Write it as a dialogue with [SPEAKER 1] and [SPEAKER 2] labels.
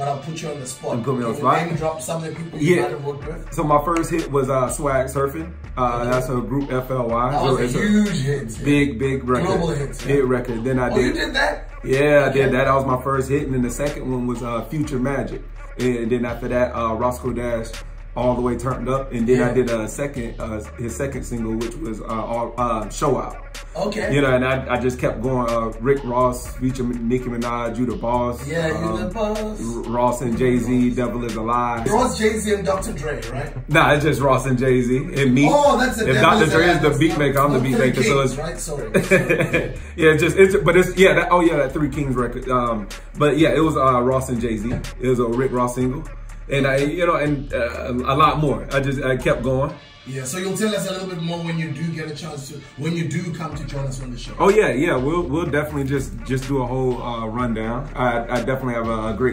[SPEAKER 1] but I'll put you on the spot.
[SPEAKER 2] You put me on the spot?
[SPEAKER 1] Name drop some of the people you
[SPEAKER 2] Yeah.
[SPEAKER 1] might have worked with.
[SPEAKER 2] So my first hit was uh, Swag Surfing. Uh, That's a group FLY.
[SPEAKER 1] That
[SPEAKER 2] So
[SPEAKER 1] was
[SPEAKER 2] it's
[SPEAKER 1] a huge hit.
[SPEAKER 2] big, big record.
[SPEAKER 1] Global hit, yeah.
[SPEAKER 2] Hit record. Then I
[SPEAKER 1] Oh,
[SPEAKER 2] did.
[SPEAKER 1] you did that?
[SPEAKER 2] Yeah, I did that. That was my first hit, and then the second one was uh, Future Magic, and then after that, uh, Roscoe Dash, all the way turned up, and then
[SPEAKER 1] Yeah.
[SPEAKER 2] I did a second, uh, his second single, which was uh, all, uh, Show Out.
[SPEAKER 1] Okay.
[SPEAKER 2] You know, and I, I just kept going. Uh, Rick Ross, featuring Nicki Minaj, you the boss.
[SPEAKER 1] Yeah, you
[SPEAKER 2] um,
[SPEAKER 1] the boss.
[SPEAKER 2] Ross and Jay Z, Devil is a Lie.
[SPEAKER 1] Ross, Jay Z, and Dr. Dre, right?
[SPEAKER 2] Nah, it's just Ross and Jay Z and me.
[SPEAKER 1] Oh, that's the
[SPEAKER 2] If Dr. Dre is the beat maker, I'm the beat maker. So it's
[SPEAKER 1] right. Sorry. sorry.
[SPEAKER 2] yeah, it's just it's but it's yeah that oh yeah that Three Kings record. Um, but yeah, it was uh Ross and Jay Z. It was a Rick Ross single, and I you know and uh, a lot more. I just I kept going.
[SPEAKER 1] Yeah, so you'll tell us a little bit more when you do get a chance to, when you do come to join us on the show.
[SPEAKER 2] Oh yeah, yeah. We'll we'll definitely just just do a whole uh, rundown. I I definitely have a, a great